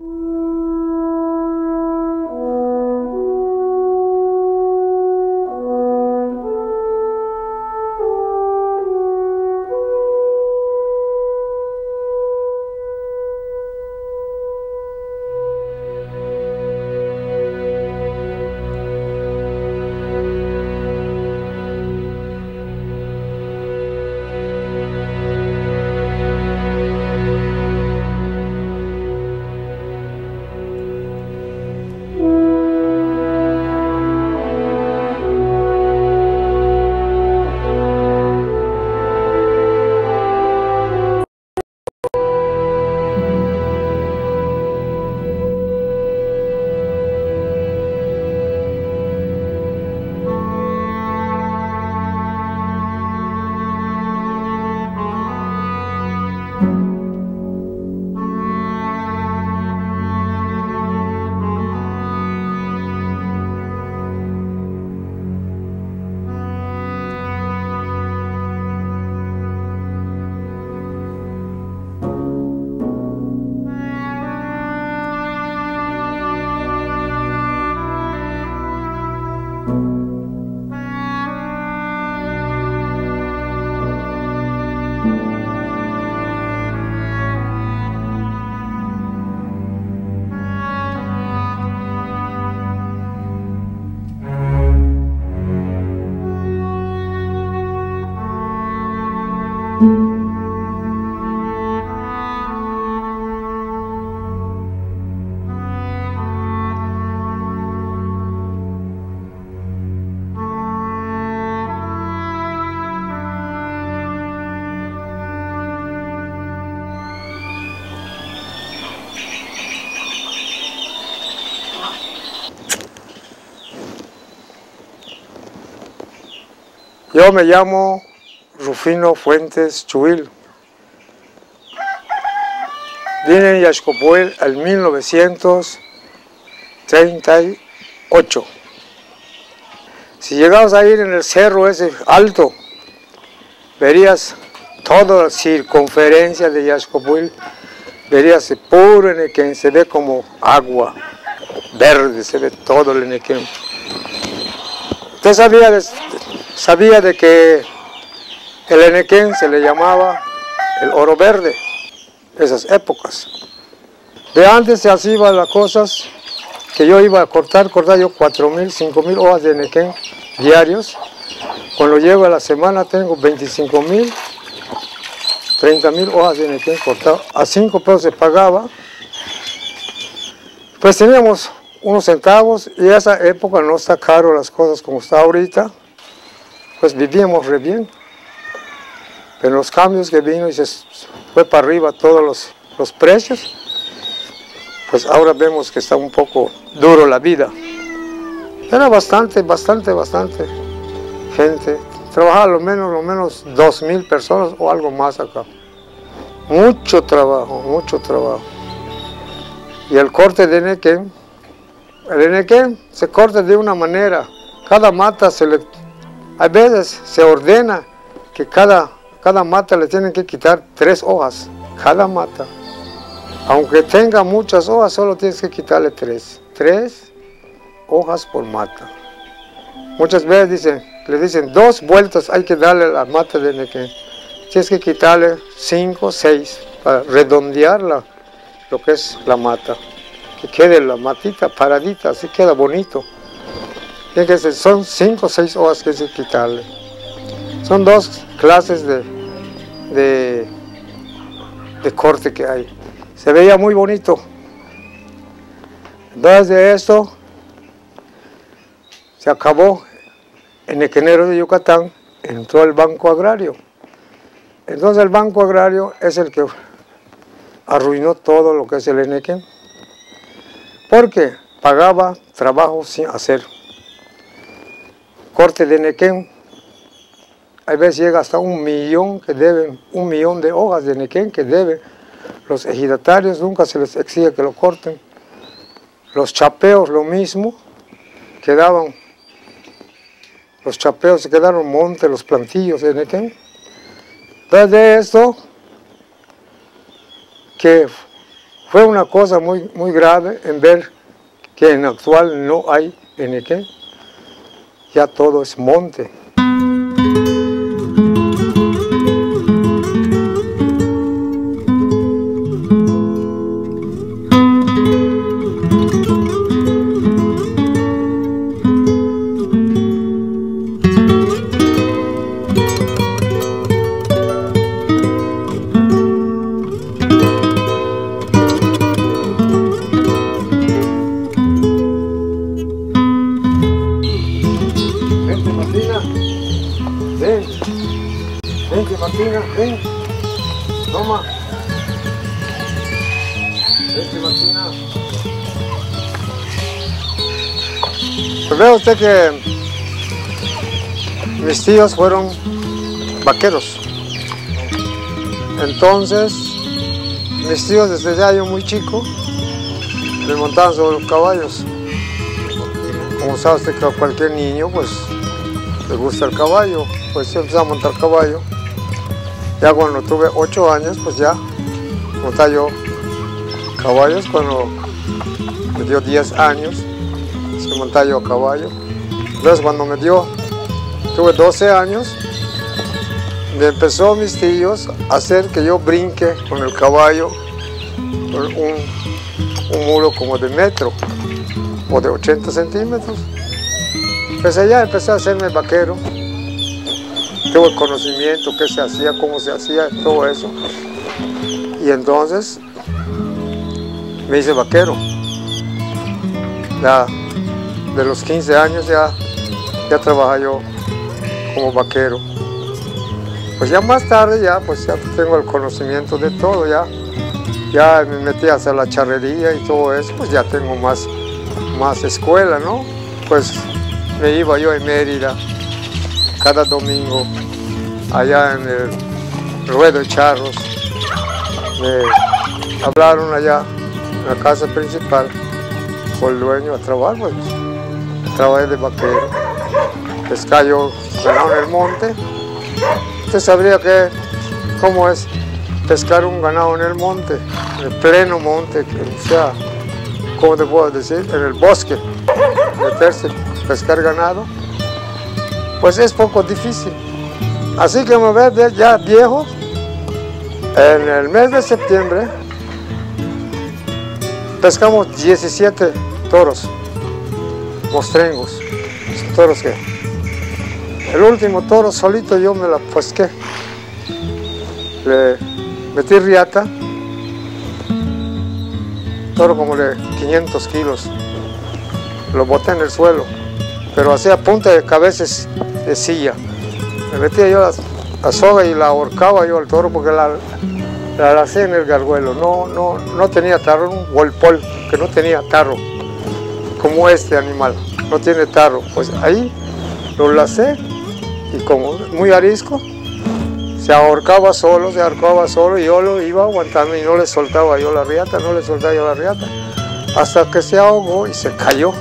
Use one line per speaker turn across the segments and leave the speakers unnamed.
you Yo me llamo Rufino Fuentes Chuil. Vine en Yaxcopoel en 1938. Si llegabas a ir en el cerro ese alto, verías toda la circunferencia de Yaxcopoel, verías el puro Enequén, se ve como agua verde, se ve todo el Enequén. Usted sabía sabía de que el Enequén se le llamaba el oro verde, esas épocas. De antes se hacían las cosas que yo iba a cortar, cortar yo cuatro mil, cinco mil hojas de Enequén diarios. Cuando llego a la semana tengo 25 mil, 30 mil hojas de Enequén cortadas. A cinco pesos se pagaba. Pues teníamos unos centavos y en esa época no está caro las cosas como está ahorita pues vivíamos re bien. Pero los cambios que vino y se fue para arriba todos los, los precios, pues ahora vemos que está un poco duro la vida. Era bastante, bastante, bastante gente. Trabajaba lo menos, lo menos dos mil personas o algo más acá. Mucho trabajo, mucho trabajo. Y el corte de Nequén, el Nequén se corta de una manera. Cada mata se le a veces se ordena que cada, cada mata le tienen que quitar tres hojas, cada mata. Aunque tenga muchas hojas, solo tienes que quitarle tres. Tres hojas por mata. Muchas veces dicen, le dicen dos vueltas hay que darle a la mata de que tienes que quitarle cinco, seis para redondear lo que es la mata. Que quede la matita paradita, así queda bonito que son cinco o seis hojas que hay que quitarle. Son dos clases de, de, corte que hay. Se veía muy bonito. Entonces de esto se acabó en el Equenero de Yucatán, entró el Banco Agrario. Entonces el Banco Agrario es el que arruinó todo lo que es el Enequén, porque pagaba trabajo sin hacer corte de nequén, a veces llega hasta un millón que deben, un millón de hojas de nequén que deben. Los ejidatarios nunca se les exige que lo corten. Los chapeos lo mismo, quedaban, los chapeos se quedaron monte, los plantillos de nequén. Desde esto, que fue una cosa muy, muy grave en ver que en actual no hay qué, ya todo es monte. Martina, ven. Toma. Vente, Martina. Ve usted que mis tíos fueron vaqueros. Entonces, mis tíos desde ya yo muy chico me montaban sobre los caballos. Como sabe usted que a cualquier niño pues le gusta el caballo, pues yo empecé a montar caballo. Ya cuando tuve 8 años, pues ya montaba yo caballos. Cuando me dio 10 años, se montaba yo caballo. Entonces cuando me dio, tuve 12 años, me empezó mis tíos a hacer que yo brinque con el caballo un, un muro como de metro o de 80 centímetros. Pues allá empecé a hacerme vaquero tuve el conocimiento, qué se hacía, cómo se hacía, todo eso. Y entonces me hice vaquero. Ya de los 15 años ya, ya trabajaba yo como vaquero. Pues ya más tarde ya, pues ya tengo el conocimiento de todo, ya, ya me metí a hacer la charrería y todo eso, pues ya tengo más, más escuela, ¿no? Pues me iba yo en Mérida cada domingo allá en el ruedo de charros. Me hablaron allá en la casa principal por el dueño a trabajar, pues trabajé de vaquero. Pescayo ganado en el monte. Usted sabría que cómo es pescar un ganado en el monte, en el pleno monte, o sea, ¿cómo te puedo decir? En el bosque, meterse, pescar ganado pues es poco difícil. Así que me ve ya viejo, en el mes de septiembre. Pescamos 17 toros, mostrengos, toros que el último toro solito yo me la pesqué, le metí riata, toro como de 500 kilos, lo boté en el suelo, pero hacía punta de cabezas de silla. Me metía yo la, soga y la ahorcaba yo al toro porque la, la lacé en el garguelo. No, no, no tenía tarro, un golpol que no tenía tarro, como este animal, no tiene tarro. Pues ahí lo lacé y como muy arisco, se ahorcaba solo, se ahorcaba solo y yo lo iba aguantando y no le soltaba yo la riata, no le soltaba yo la riata, hasta que se ahogó y se cayó.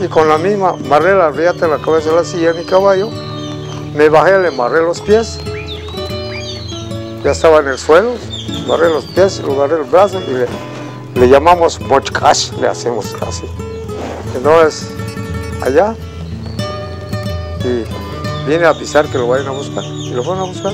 Y con la misma barré la riata la cabeza de la silla de mi caballo me bajé, le amarré los pies, ya estaba en el suelo, barré los pies, le barré los brazos y le, llamamos mochkash, le hacemos así. Entonces, allá, y vine a avisar que lo vayan a buscar, y lo fueron a buscar.